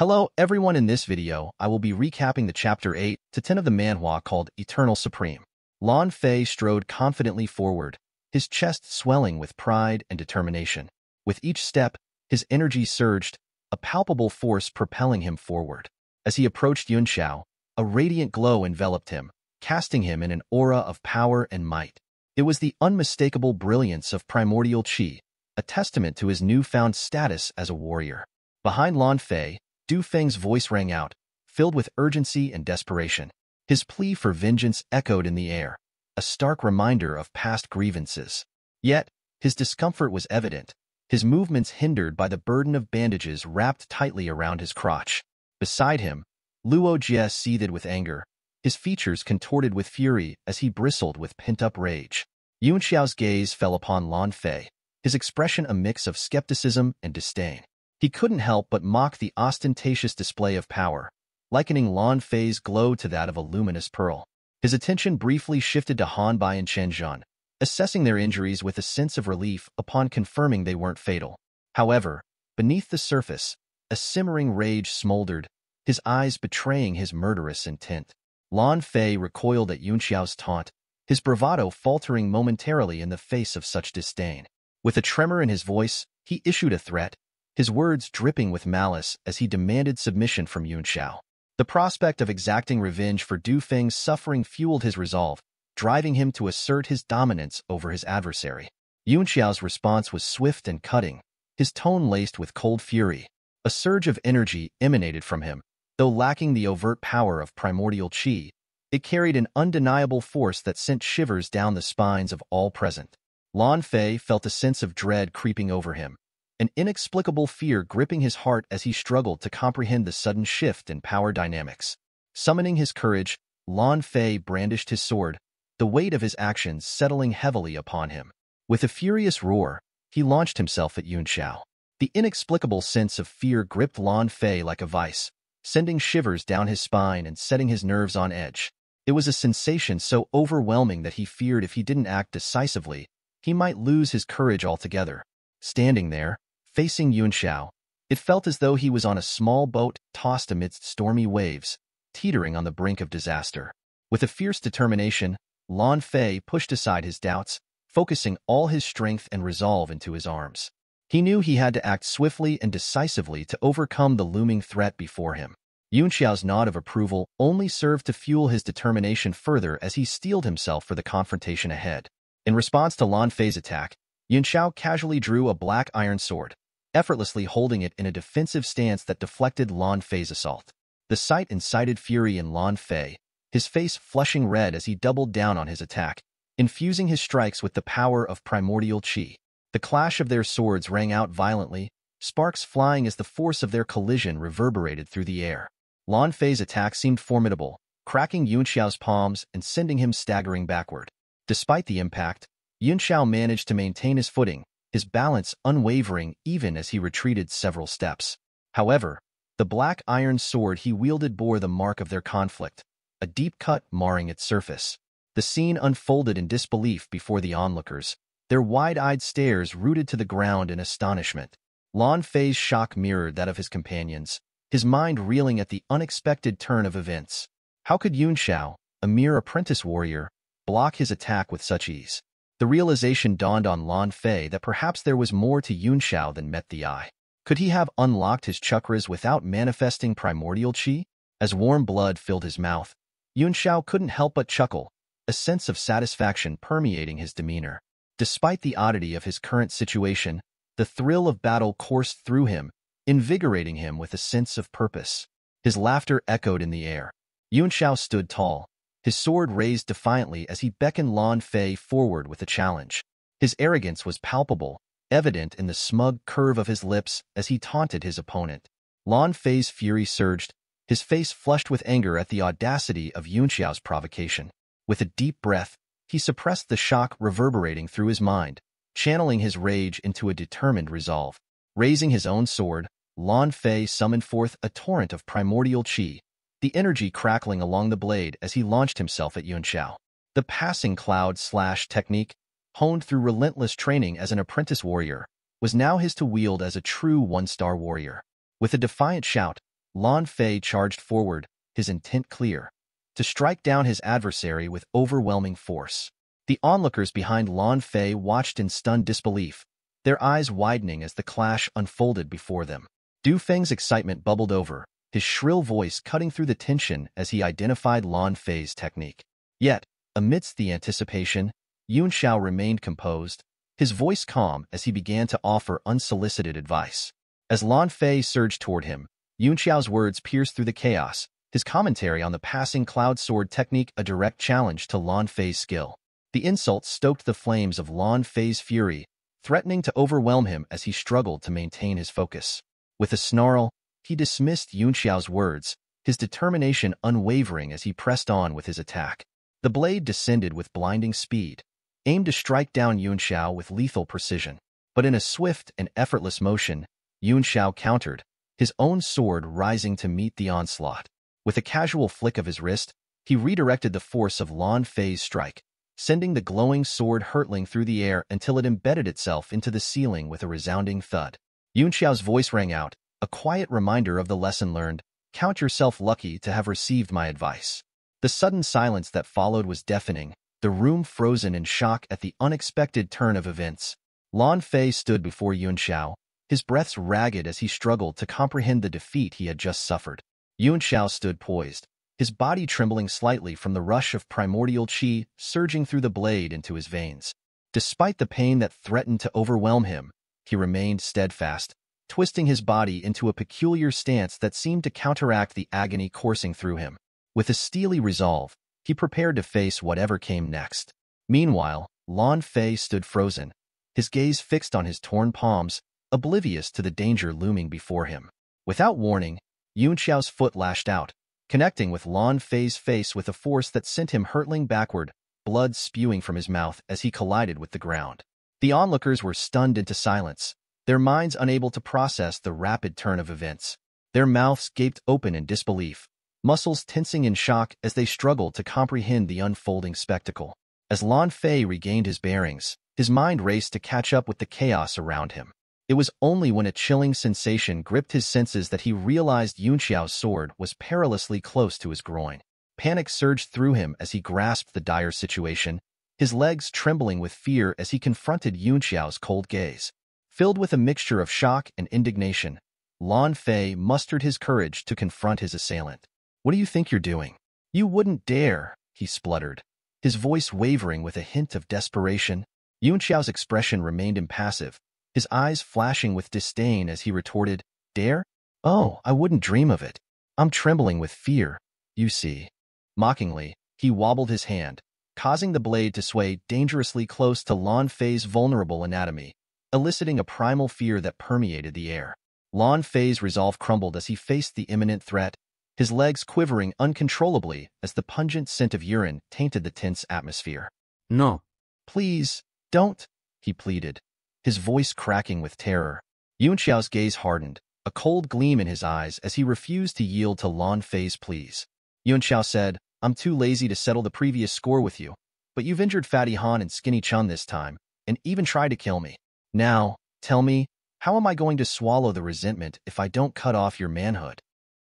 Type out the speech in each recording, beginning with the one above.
Hello everyone in this video, I will be recapping the chapter 8 to 10 of the manhwa called Eternal Supreme. Lan Fei strode confidently forward, his chest swelling with pride and determination. With each step, his energy surged, a palpable force propelling him forward. As he approached Yun Xiao, a radiant glow enveloped him, casting him in an aura of power and might. It was the unmistakable brilliance of primordial qi, a testament to his newfound status as a warrior. Behind Lan Fei, Du Feng's voice rang out, filled with urgency and desperation. His plea for vengeance echoed in the air, a stark reminder of past grievances. Yet, his discomfort was evident, his movements hindered by the burden of bandages wrapped tightly around his crotch. Beside him, Luo Jie seethed with anger, his features contorted with fury as he bristled with pent-up rage. Yun Xiao's gaze fell upon Lan Fei, his expression a mix of skepticism and disdain. He couldn't help but mock the ostentatious display of power, likening Lan Fei's glow to that of a luminous pearl. His attention briefly shifted to Han Bai and Chen Zhan, assessing their injuries with a sense of relief upon confirming they weren't fatal. However, beneath the surface, a simmering rage smoldered, his eyes betraying his murderous intent. Lan Fei recoiled at Yun Xiao's taunt, his bravado faltering momentarily in the face of such disdain. With a tremor in his voice, he issued a threat, his words dripping with malice as he demanded submission from Yun Xiao. The prospect of exacting revenge for Du Feng's suffering fueled his resolve, driving him to assert his dominance over his adversary. Yun Xiao's response was swift and cutting, his tone laced with cold fury. A surge of energy emanated from him, though lacking the overt power of primordial qi, it carried an undeniable force that sent shivers down the spines of all present. Lan Fei felt a sense of dread creeping over him, an inexplicable fear gripping his heart as he struggled to comprehend the sudden shift in power dynamics. Summoning his courage, Lan Fei brandished his sword, the weight of his actions settling heavily upon him. With a furious roar, he launched himself at Yun Xiao. The inexplicable sense of fear gripped Lan Fei like a vice, sending shivers down his spine and setting his nerves on edge. It was a sensation so overwhelming that he feared if he didn't act decisively, he might lose his courage altogether. Standing there, facing Yun Xiao, it felt as though he was on a small boat tossed amidst stormy waves, teetering on the brink of disaster. With a fierce determination, Lan Fei pushed aside his doubts, focusing all his strength and resolve into his arms. He knew he had to act swiftly and decisively to overcome the looming threat before him. Yun Xiao's nod of approval only served to fuel his determination further as he steeled himself for the confrontation ahead. In response to Lan Fei's attack, Yun Xiao casually drew a black iron sword, effortlessly holding it in a defensive stance that deflected Lan Fei's assault. The sight incited fury in Lan Fei, his face flushing red as he doubled down on his attack, infusing his strikes with the power of primordial qi. The clash of their swords rang out violently, sparks flying as the force of their collision reverberated through the air. Lan Fei's attack seemed formidable, cracking Yun Xiao's palms and sending him staggering backward. Despite the impact, Yun Xiao managed to maintain his footing, his balance unwavering even as he retreated several steps. However, the black iron sword he wielded bore the mark of their conflict, a deep cut marring its surface. The scene unfolded in disbelief before the onlookers, their wide-eyed stares rooted to the ground in astonishment. Lan Fei's shock mirrored that of his companions, his mind reeling at the unexpected turn of events. How could Yun Xiao, a mere apprentice warrior, block his attack with such ease. The realization dawned on Lan Fei that perhaps there was more to Yun Xiao than met the eye. Could he have unlocked his chakras without manifesting primordial qi? As warm blood filled his mouth, Yun Xiao couldn't help but chuckle, a sense of satisfaction permeating his demeanor. Despite the oddity of his current situation, the thrill of battle coursed through him, invigorating him with a sense of purpose. His laughter echoed in the air. Yun Xiao stood tall, his sword raised defiantly as he beckoned Lan Fei forward with a challenge. His arrogance was palpable, evident in the smug curve of his lips as he taunted his opponent. Lan Fei's fury surged, his face flushed with anger at the audacity of Yun Xiao's provocation. With a deep breath, he suppressed the shock reverberating through his mind, channeling his rage into a determined resolve. Raising his own sword, Lan Fei summoned forth a torrent of primordial qi, the energy crackling along the blade as he launched himself at Yun Xiao. The passing cloud slash technique, honed through relentless training as an apprentice warrior, was now his to wield as a true one-star warrior. With a defiant shout, Lan Fei charged forward, his intent clear, to strike down his adversary with overwhelming force. The onlookers behind Lan Fei watched in stunned disbelief, their eyes widening as the clash unfolded before them. Du Feng's excitement bubbled over, his shrill voice cutting through the tension as he identified Lan Fei's technique. Yet, amidst the anticipation, Yun Xiao remained composed, his voice calm as he began to offer unsolicited advice. As Lan Fei surged toward him, Yun Xiao's words pierced through the chaos, his commentary on the passing cloud sword technique a direct challenge to Lan Fei's skill. The insult stoked the flames of Lan Fei's fury, threatening to overwhelm him as he struggled to maintain his focus. With a snarl, he dismissed Yun Xiao's words, his determination unwavering as he pressed on with his attack. The blade descended with blinding speed, aimed to strike down Yun Xiao with lethal precision. But in a swift and effortless motion, Yun Xiao countered, his own sword rising to meet the onslaught. With a casual flick of his wrist, he redirected the force of Lan Fei's strike, sending the glowing sword hurtling through the air until it embedded itself into the ceiling with a resounding thud. Yun Xiao's voice rang out, a quiet reminder of the lesson learned, count yourself lucky to have received my advice. The sudden silence that followed was deafening, the room frozen in shock at the unexpected turn of events. Lan Fei stood before Yun Xiao, his breaths ragged as he struggled to comprehend the defeat he had just suffered. Yun Xiao stood poised, his body trembling slightly from the rush of primordial qi surging through the blade into his veins. Despite the pain that threatened to overwhelm him, he remained steadfast, twisting his body into a peculiar stance that seemed to counteract the agony coursing through him. With a steely resolve, he prepared to face whatever came next. Meanwhile, Lan Fei stood frozen, his gaze fixed on his torn palms, oblivious to the danger looming before him. Without warning, Yun Xiao's foot lashed out, connecting with Lan Fei's face with a force that sent him hurtling backward, blood spewing from his mouth as he collided with the ground. The onlookers were stunned into silence, their minds unable to process the rapid turn of events. Their mouths gaped open in disbelief, muscles tensing in shock as they struggled to comprehend the unfolding spectacle. As Lan Fei regained his bearings, his mind raced to catch up with the chaos around him. It was only when a chilling sensation gripped his senses that he realized Yun Xiao's sword was perilously close to his groin. Panic surged through him as he grasped the dire situation, his legs trembling with fear as he confronted Yun Xiao's cold gaze. Filled with a mixture of shock and indignation, Lan Fei mustered his courage to confront his assailant. What do you think you're doing? You wouldn't dare, he spluttered, his voice wavering with a hint of desperation. Yun Xiao's expression remained impassive, his eyes flashing with disdain as he retorted, Dare? Oh, I wouldn't dream of it. I'm trembling with fear, you see. Mockingly, he wobbled his hand, causing the blade to sway dangerously close to Lan Fei's vulnerable anatomy, eliciting a primal fear that permeated the air. Lan Fei's resolve crumbled as he faced the imminent threat, his legs quivering uncontrollably as the pungent scent of urine tainted the tense atmosphere. No. Please, don't, he pleaded, his voice cracking with terror. Yun Xiao's gaze hardened, a cold gleam in his eyes as he refused to yield to Lan Fei's pleas. Yun Xiao said, I'm too lazy to settle the previous score with you, but you've injured Fatty Han and Skinny Chun this time, and even tried to kill me. Now, tell me, how am I going to swallow the resentment if I don't cut off your manhood?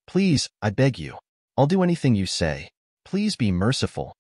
Please, I beg you. I'll do anything you say. Please be merciful.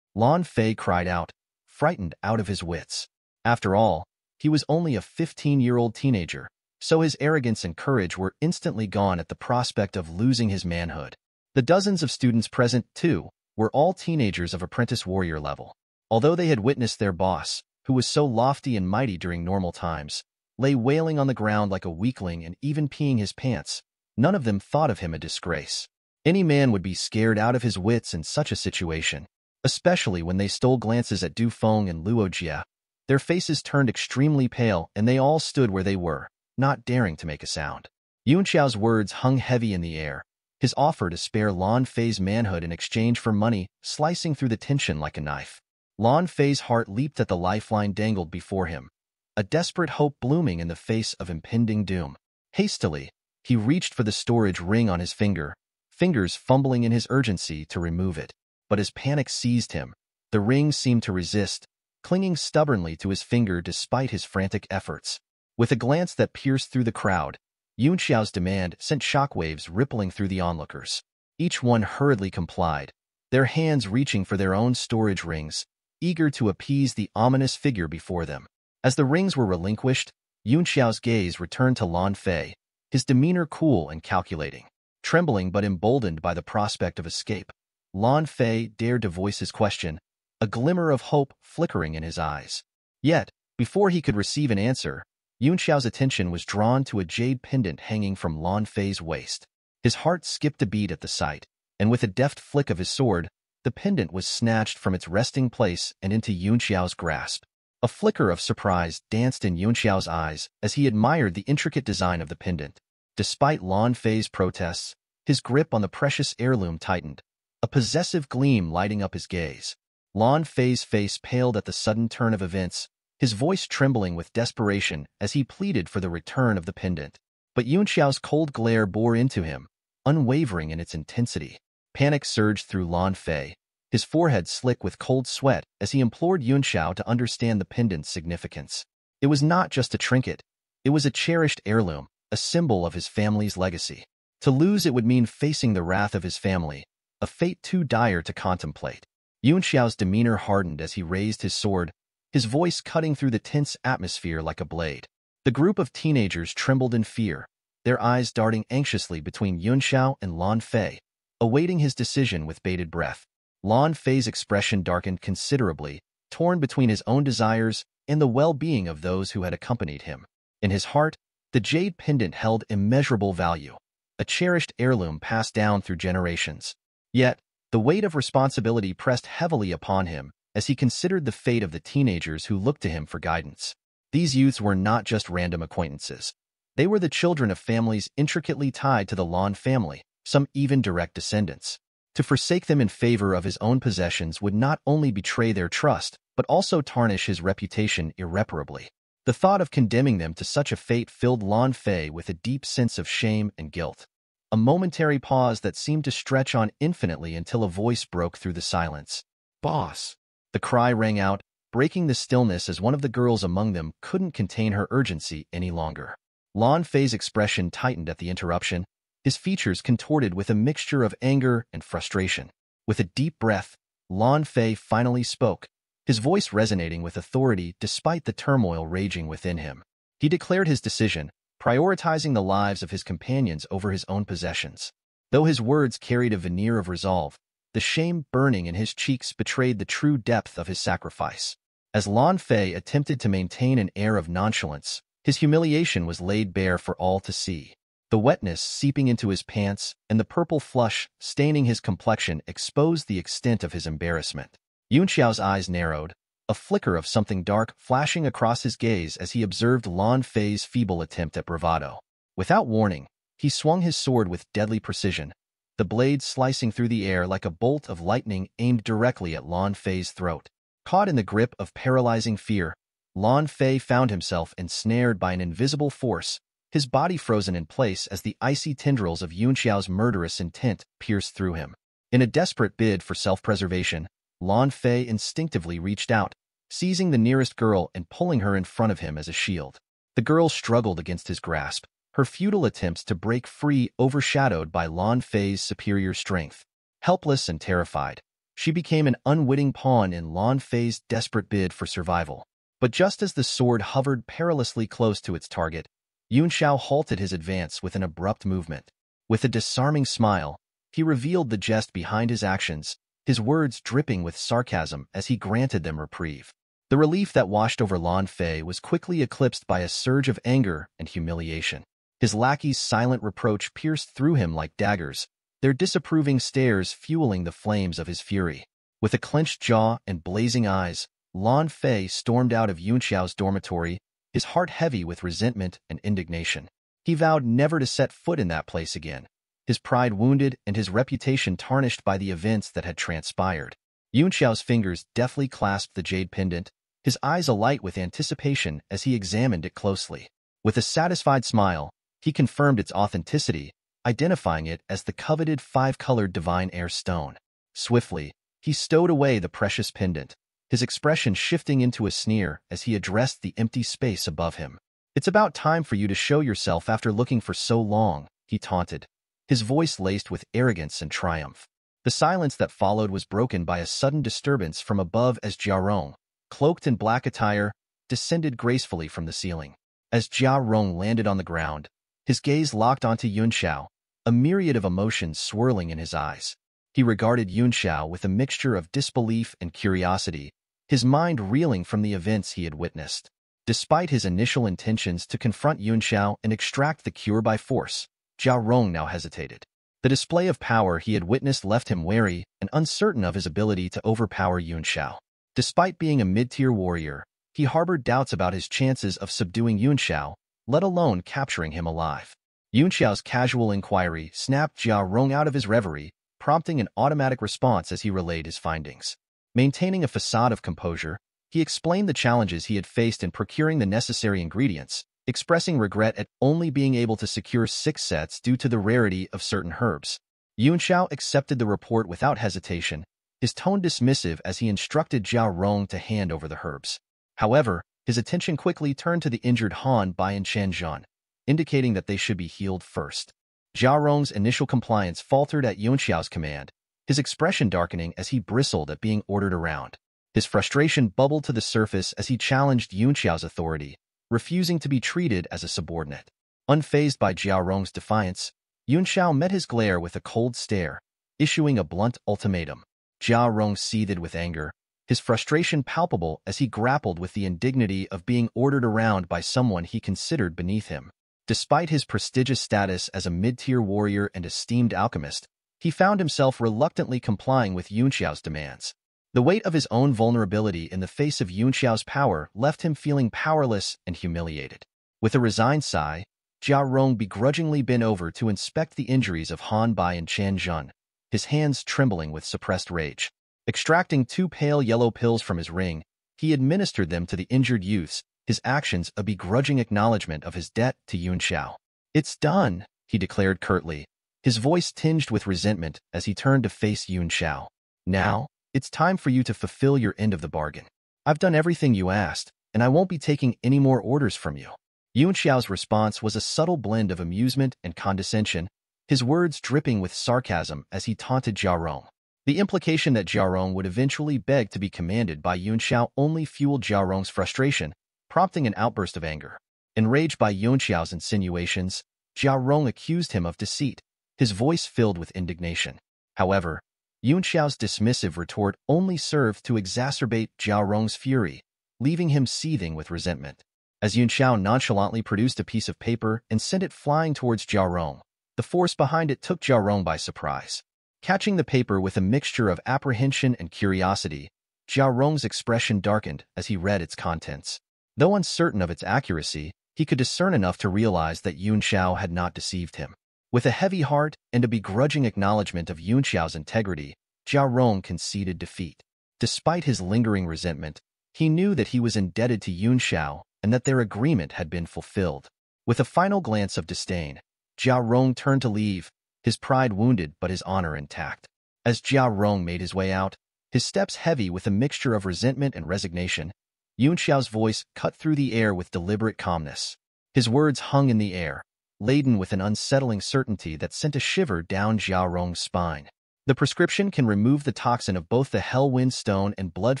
Lan Fei cried out, frightened out of his wits. After all, he was only a 15-year-old teenager, so his arrogance and courage were instantly gone at the prospect of losing his manhood. The dozens of students present, too, were all teenagers of apprentice warrior level. Although they had witnessed their boss, who was so lofty and mighty during normal times, lay wailing on the ground like a weakling and even peeing his pants, none of them thought of him a disgrace. Any man would be scared out of his wits in such a situation, especially when they stole glances at Du Feng and Luo Jia, their faces turned extremely pale, and they all stood where they were, not daring to make a sound. Yun Xiao's words hung heavy in the air, his offer to spare Lan Fei's manhood in exchange for money slicing through the tension like a knife. Lan Fei's heart leaped at the lifeline dangled before him, a desperate hope blooming in the face of impending doom. Hastily, he reached for the storage ring on his finger, fingers fumbling in his urgency to remove it. But as panic seized him, the ring seemed to resist, clinging stubbornly to his finger despite his frantic efforts. With a glance that pierced through the crowd, Yun Xiao's demand sent shockwaves rippling through the onlookers. Each one hurriedly complied, their hands reaching for their own storage rings, eager to appease the ominous figure before them. As the rings were relinquished, Yun Xiao's gaze returned to Lan Fei, his demeanor cool and calculating. Trembling but emboldened by the prospect of escape, Lan Fei dared to voice his question, a glimmer of hope flickering in his eyes. Yet, before he could receive an answer, Yun Xiao's attention was drawn to a jade pendant hanging from Lan Fei's waist. His heart skipped a beat at the sight, and with a deft flick of his sword, the pendant was snatched from its resting place and into Yun Xiao's grasp. A flicker of surprise danced in Yun Xiao's eyes as he admired the intricate design of the pendant. Despite Lan Fei's protests, his grip on the precious heirloom tightened, a possessive gleam lighting up his gaze. Lan Fei's face paled at the sudden turn of events, his voice trembling with desperation as he pleaded for the return of the pendant. But Yun Xiao's cold glare bore into him, unwavering in its intensity. Panic surged through Lan Fei, his forehead slick with cold sweat as he implored Yun Xiao to understand the pendant's significance. It was not just a trinket. It was a cherished heirloom, a symbol of his family's legacy. To lose it would mean facing the wrath of his family, a fate too dire to contemplate. Yun Xiao's demeanor hardened as he raised his sword, his voice cutting through the tense atmosphere like a blade. The group of teenagers trembled in fear, their eyes darting anxiously between Yun Xiao and Lan Fei, awaiting his decision with bated breath. Lan Fei's expression darkened considerably, torn between his own desires and the well-being of those who had accompanied him. In his heart, the jade pendant held immeasurable value, a cherished heirloom passed down through generations. Yet, the weight of responsibility pressed heavily upon him as he considered the fate of the teenagers who looked to him for guidance. These youths were not just random acquaintances. They were the children of families intricately tied to the Lan family, some even direct descendants. To forsake them in favor of his own possessions would not only betray their trust, but also tarnish his reputation irreparably. The thought of condemning them to such a fate filled Lan Fei with a deep sense of shame and guilt. A momentary pause that seemed to stretch on infinitely until a voice broke through the silence. Boss! The cry rang out, breaking the stillness as one of the girls among them couldn't contain her urgency any longer. Lan Fei's expression tightened at the interruption, his features contorted with a mixture of anger and frustration. With a deep breath, Lan Fei finally spoke, his voice resonating with authority despite the turmoil raging within him. He declared his decision, prioritizing the lives of his companions over his own possessions. Though his words carried a veneer of resolve, the shame burning in his cheeks betrayed the true depth of his sacrifice. As Lan Fei attempted to maintain an air of nonchalance, his humiliation was laid bare for all to see. The wetness seeping into his pants and the purple flush staining his complexion exposed the extent of his embarrassment. Yun Xiao's eyes narrowed, a flicker of something dark flashing across his gaze as he observed Lan Fei's feeble attempt at bravado. Without warning, he swung his sword with deadly precision, the blade slicing through the air like a bolt of lightning aimed directly at Lan Fei's throat. Caught in the grip of paralyzing fear, Lan Fei found himself ensnared by an invisible force, his body frozen in place as the icy tendrils of Yun Xiao's murderous intent pierced through him. In a desperate bid for self-preservation, Lan Fei instinctively reached out, seizing the nearest girl and pulling her in front of him as a shield. The girl struggled against his grasp, her futile attempts to break free overshadowed by Lan Fei's superior strength. Helpless and terrified, she became an unwitting pawn in Lan Fei's desperate bid for survival. But just as the sword hovered perilously close to its target, Yun Xiao halted his advance with an abrupt movement. With a disarming smile, he revealed the jest behind his actions, his words dripping with sarcasm as he granted them reprieve. The relief that washed over Lan Fei was quickly eclipsed by a surge of anger and humiliation. His lackey's silent reproach pierced through him like daggers, their disapproving stares fueling the flames of his fury. With a clenched jaw and blazing eyes, Lan Fei stormed out of Yun dormitory, his heart heavy with resentment and indignation. He vowed never to set foot in that place again, his pride wounded and his reputation tarnished by the events that had transpired. Yun Xiao's fingers deftly clasped the jade pendant, his eyes alight with anticipation as he examined it closely. With a satisfied smile, he confirmed its authenticity, identifying it as the coveted five-colored divine air stone. Swiftly, he stowed away the precious pendant, his expression shifting into a sneer as he addressed the empty space above him. It's about time for you to show yourself after looking for so long, he taunted, his voice laced with arrogance and triumph. The silence that followed was broken by a sudden disturbance from above as Jia Rong, cloaked in black attire, descended gracefully from the ceiling. As Jia Rong landed on the ground, his gaze locked onto Yun Xiao, a myriad of emotions swirling in his eyes. He regarded Yun Xiao with a mixture of disbelief and curiosity, his mind reeling from the events he had witnessed. Despite his initial intentions to confront Yun Xiao and extract the cure by force, Jia Rong now hesitated. The display of power he had witnessed left him wary and uncertain of his ability to overpower Yun Xiao. Despite being a mid-tier warrior, he harbored doubts about his chances of subduing Yun Xiao, let alone capturing him alive. Yun Xiao's casual inquiry snapped Jia Rong out of his reverie, prompting an automatic response as he relayed his findings. Maintaining a facade of composure, he explained the challenges he had faced in procuring the necessary ingredients, expressing regret at only being able to secure six sets due to the rarity of certain herbs. Yun accepted the report without hesitation, his tone dismissive as he instructed Jia Rong to hand over the herbs. However, his attention quickly turned to the injured Han Bai and Chen Zhan, indicating that they should be healed first. Jia Rong's initial compliance faltered at Yun command, his expression darkening as he bristled at being ordered around. His frustration bubbled to the surface as he challenged Yun Xiao's authority, refusing to be treated as a subordinate. Unfazed by Jia Rong's defiance, Yun Xiao met his glare with a cold stare, issuing a blunt ultimatum. Jia Rong seethed with anger, his frustration palpable as he grappled with the indignity of being ordered around by someone he considered beneath him. Despite his prestigious status as a mid-tier warrior and esteemed alchemist, he found himself reluctantly complying with Yun Xiao's demands. The weight of his own vulnerability in the face of Yun Xiao's power left him feeling powerless and humiliated. With a resigned sigh, Jia Rong begrudgingly bent over to inspect the injuries of Han Bai and Chen Zhan, his hands trembling with suppressed rage. Extracting two pale yellow pills from his ring, he administered them to the injured youths, his actions a begrudging acknowledgement of his debt to Yun Xiao. It's done, he declared curtly, his voice tinged with resentment as he turned to face Yun Xiao. Now, it's time for you to fulfill your end of the bargain. I've done everything you asked, and I won't be taking any more orders from you. Yun Xiao's response was a subtle blend of amusement and condescension, his words dripping with sarcasm as he taunted Jia Rong. The implication that Jia Rong would eventually beg to be commanded by Yun Xiao only fueled Jia Rong's frustration, prompting an outburst of anger. Enraged by Yun Xiao's insinuations, Jia Rong accused him of deceit, his voice filled with indignation. However, Yun Xiao's dismissive retort only served to exacerbate Jia Rong's fury, leaving him seething with resentment. As Yun Xiao nonchalantly produced a piece of paper and sent it flying towards Jia Rong, the force behind it took Jia Rong by surprise. Catching the paper with a mixture of apprehension and curiosity, Jia Rong's expression darkened as he read its contents. Though uncertain of its accuracy, he could discern enough to realize that Yun Xiao had not deceived him. With a heavy heart and a begrudging acknowledgement of Yun Xiao's integrity, Jia Rong conceded defeat. Despite his lingering resentment, he knew that he was indebted to Yun Xiao and that their agreement had been fulfilled. With a final glance of disdain, Jia Rong turned to leave, his pride wounded but his honor intact. As Jia Rong made his way out, his steps heavy with a mixture of resentment and resignation, Yun Xiao's voice cut through the air with deliberate calmness. His words hung in the air, laden with an unsettling certainty that sent a shiver down Jia Rong's spine. The prescription can remove the toxin of both the Hellwind Stone and Blood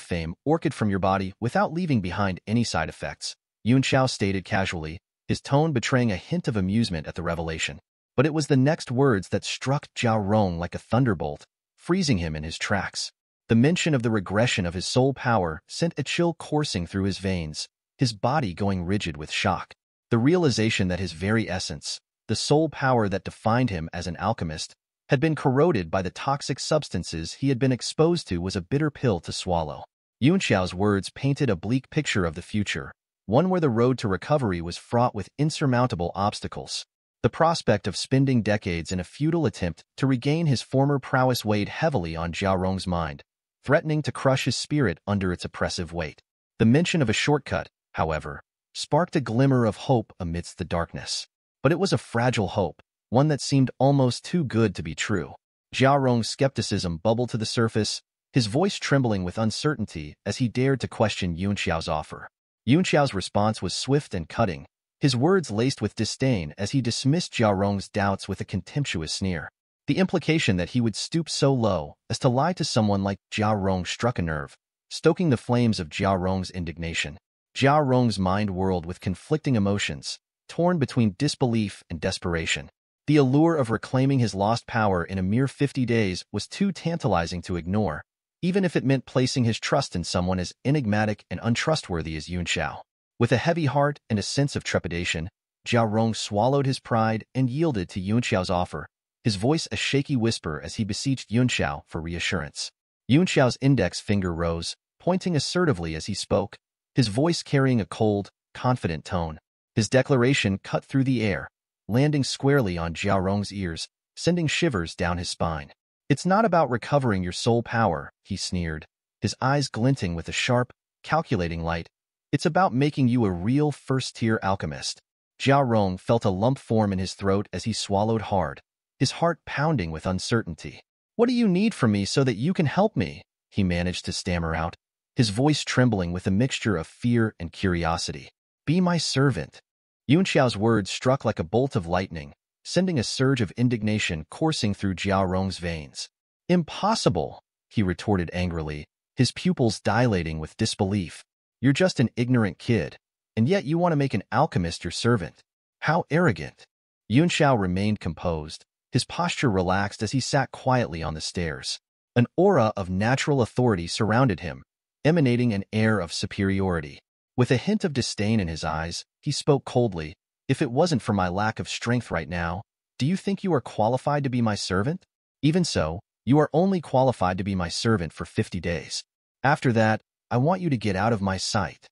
Fame Orchid from your body without leaving behind any side effects, Yun Xiao stated casually, his tone betraying a hint of amusement at the revelation. But it was the next words that struck Jia Rong like a thunderbolt, freezing him in his tracks. The mention of the regression of his soul power sent a chill coursing through his veins, his body going rigid with shock. The realization that his very essence, the sole power that defined him as an alchemist, had been corroded by the toxic substances he had been exposed to was a bitter pill to swallow. Yun Xiao's words painted a bleak picture of the future, one where the road to recovery was fraught with insurmountable obstacles. The prospect of spending decades in a futile attempt to regain his former prowess weighed heavily on Jia Rong's mind, threatening to crush his spirit under its oppressive weight. The mention of a shortcut, however, sparked a glimmer of hope amidst the darkness. But it was a fragile hope, one that seemed almost too good to be true. Jia Rong's skepticism bubbled to the surface, his voice trembling with uncertainty as he dared to question Yun Xiao's offer. Yun Xiao's response was swift and cutting, his words laced with disdain as he dismissed Jia Rong's doubts with a contemptuous sneer. The implication that he would stoop so low as to lie to someone like Jia Rong struck a nerve, stoking the flames of Jia Rong's indignation. Jia Rong's mind whirled with conflicting emotions, torn between disbelief and desperation. The allure of reclaiming his lost power in a mere 50 days was too tantalizing to ignore, even if it meant placing his trust in someone as enigmatic and untrustworthy as Yun Xiao. With a heavy heart and a sense of trepidation, Jia Rong swallowed his pride and yielded to Yun Xiao's offer, his voice a shaky whisper as he beseeched Yun Xiao for reassurance. Yun Xiao's index finger rose, pointing assertively as he spoke, his voice carrying a cold, confident tone. His declaration cut through the air, landing squarely on Jia Rong's ears, sending shivers down his spine. It's not about recovering your soul power, he sneered, his eyes glinting with a sharp, calculating light. It's about making you a real first-tier alchemist. Jia Rong felt a lump form in his throat as he swallowed hard, his heart pounding with uncertainty. What do you need from me so that you can help me? He managed to stammer out, his voice trembling with a mixture of fear and curiosity. Be my servant. Yun Xiao's words struck like a bolt of lightning, sending a surge of indignation coursing through Jia Rong's veins. Impossible, he retorted angrily, his pupils dilating with disbelief. You're just an ignorant kid, and yet you want to make an alchemist your servant. How arrogant. Yun Xiao remained composed, his posture relaxed as he sat quietly on the stairs. An aura of natural authority surrounded him, emanating an air of superiority. With a hint of disdain in his eyes, he spoke coldly, if it wasn't for my lack of strength right now, do you think you are qualified to be my servant? Even so, you are only qualified to be my servant for 50 days. After that, I want you to get out of my sight.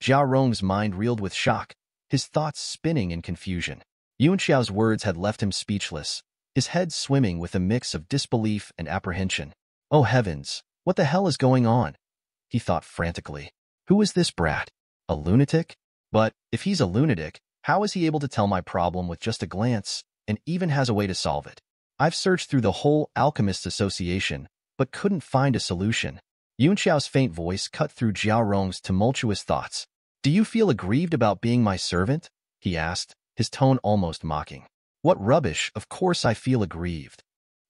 Jia Rong's mind reeled with shock, his thoughts spinning in confusion. Yun Xiao's words had left him speechless, his head swimming with a mix of disbelief and apprehension. Oh heavens, what the hell is going on? He thought frantically. Who is this brat? A lunatic? But if he's a lunatic, how is he able to tell my problem with just a glance and even has a way to solve it? I've searched through the whole Alchemists Association, but couldn't find a solution. Yun Xiao's faint voice cut through Jia Rong's tumultuous thoughts. Do you feel aggrieved about being my servant? He asked, his tone almost mocking. What rubbish, of course I feel aggrieved.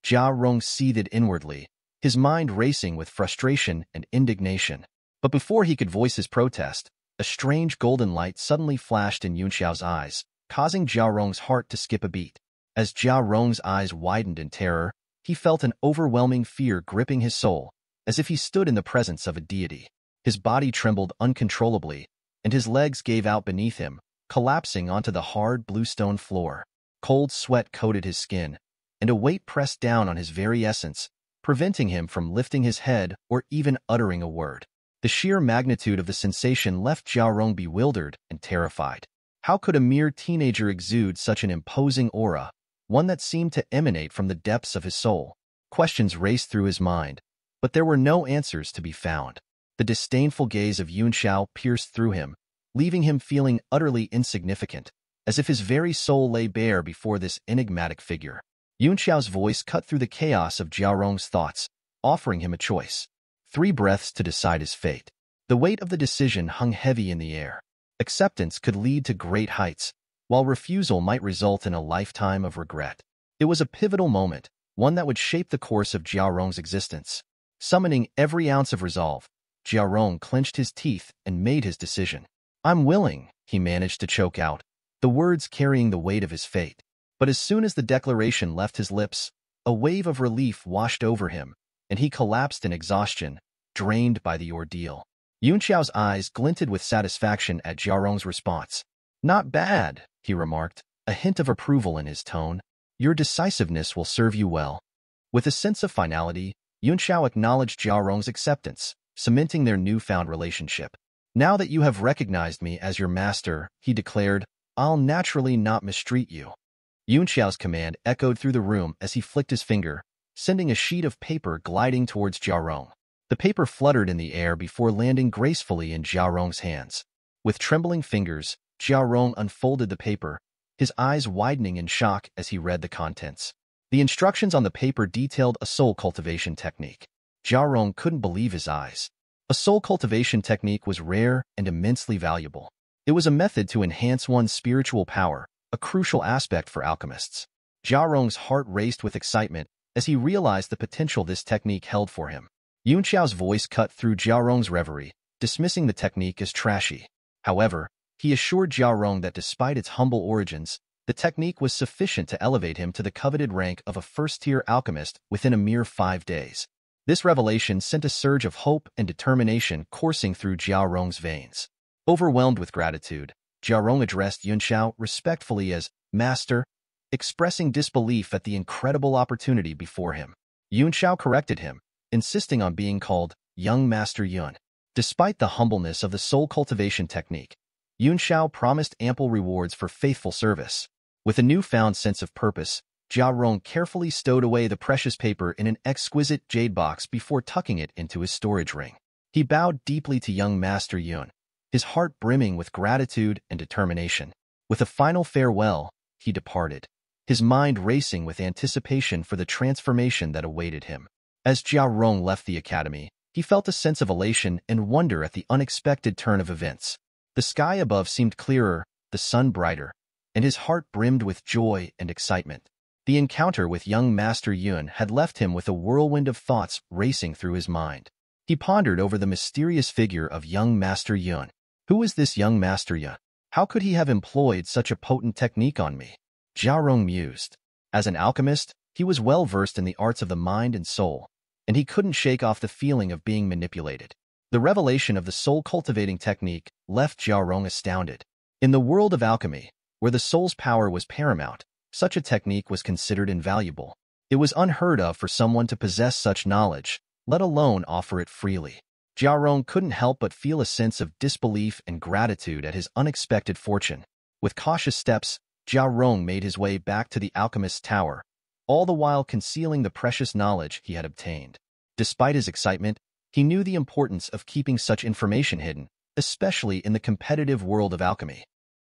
Jia Rong seethed inwardly, his mind racing with frustration and indignation. But before he could voice his protest, a strange golden light suddenly flashed in Yun Xiao's eyes, causing Jia Rong's heart to skip a beat. As Jia Rong's eyes widened in terror, he felt an overwhelming fear gripping his soul, as if he stood in the presence of a deity. His body trembled uncontrollably, and his legs gave out beneath him, collapsing onto the hard bluestone floor. Cold sweat coated his skin, and a weight pressed down on his very essence, preventing him from lifting his head or even uttering a word. The sheer magnitude of the sensation left Jia Rong bewildered and terrified. How could a mere teenager exude such an imposing aura, one that seemed to emanate from the depths of his soul? Questions raced through his mind, but there were no answers to be found. The disdainful gaze of Yun Xiao pierced through him, leaving him feeling utterly insignificant, as if his very soul lay bare before this enigmatic figure. Yun Xiao's voice cut through the chaos of Jia Rong's thoughts, offering him a choice. Three breaths to decide his fate. The weight of the decision hung heavy in the air. Acceptance could lead to great heights, while refusal might result in a lifetime of regret. It was a pivotal moment, one that would shape the course of Jia Rong's existence. Summoning every ounce of resolve, Jia Rong clenched his teeth and made his decision. I'm willing, he managed to choke out, the words carrying the weight of his fate. But as soon as the declaration left his lips, a wave of relief washed over him, and he collapsed in exhaustion, drained by the ordeal. Yun Xiao's eyes glinted with satisfaction at Jia Rong's response. Not bad, he remarked, a hint of approval in his tone. Your decisiveness will serve you well. With a sense of finality, Yun Xiao acknowledged Jia Rong's acceptance, cementing their newfound relationship. Now that you have recognized me as your master, he declared, I'll naturally not mistreat you. Yun Xiao's command echoed through the room as he flicked his finger, sending a sheet of paper gliding towards Jia Rong. The paper fluttered in the air before landing gracefully in Jia Rong's hands. With trembling fingers, Jia Rong unfolded the paper, his eyes widening in shock as he read the contents. The instructions on the paper detailed a soul cultivation technique. Jia Rong couldn't believe his eyes. A soul cultivation technique was rare and immensely valuable. It was a method to enhance one's spiritual power, a crucial aspect for alchemists. Jia Rong's heart raced with excitement as he realized the potential this technique held for him. Yun Xiao's voice cut through Jia Rong's reverie, dismissing the technique as trashy. However, he assured Jia Rong that despite its humble origins, the technique was sufficient to elevate him to the coveted rank of a first-tier alchemist within a mere five days. This revelation sent a surge of hope and determination coursing through Jia Rong's veins. Overwhelmed with gratitude, Jia Rong addressed Yun Xiao respectfully as Master, expressing disbelief at the incredible opportunity before him. Yun Xiao corrected him, insisting on being called Young Master Yun. Despite the humbleness of the soul cultivation technique, Yun Xiao promised ample rewards for faithful service. With a newfound sense of purpose, Jia Rong carefully stowed away the precious paper in an exquisite jade box before tucking it into his storage ring. He bowed deeply to young Master Yun, his heart brimming with gratitude and determination. With a final farewell, he departed, his mind racing with anticipation for the transformation that awaited him. As Jia Rong left the academy, he felt a sense of elation and wonder at the unexpected turn of events. The sky above seemed clearer, the sun brighter, and his heart brimmed with joy and excitement. The encounter with young Master Yun had left him with a whirlwind of thoughts racing through his mind. He pondered over the mysterious figure of young Master Yun. Who was this young Master Yun? How could he have employed such a potent technique on me? Jia Rong mused. As an alchemist, he was well versed in the arts of the mind and soul, and he couldn't shake off the feeling of being manipulated. The revelation of the soul-cultivating technique left Jia Rong astounded. In the world of alchemy, where the soul's power was paramount, such a technique was considered invaluable. It was unheard of for someone to possess such knowledge, let alone offer it freely. Jia Rong couldn't help but feel a sense of disbelief and gratitude at his unexpected fortune. With cautious steps, Jia Rong made his way back to the alchemist's tower, all the while concealing the precious knowledge he had obtained. Despite his excitement, he knew the importance of keeping such information hidden, especially in the competitive world of alchemy.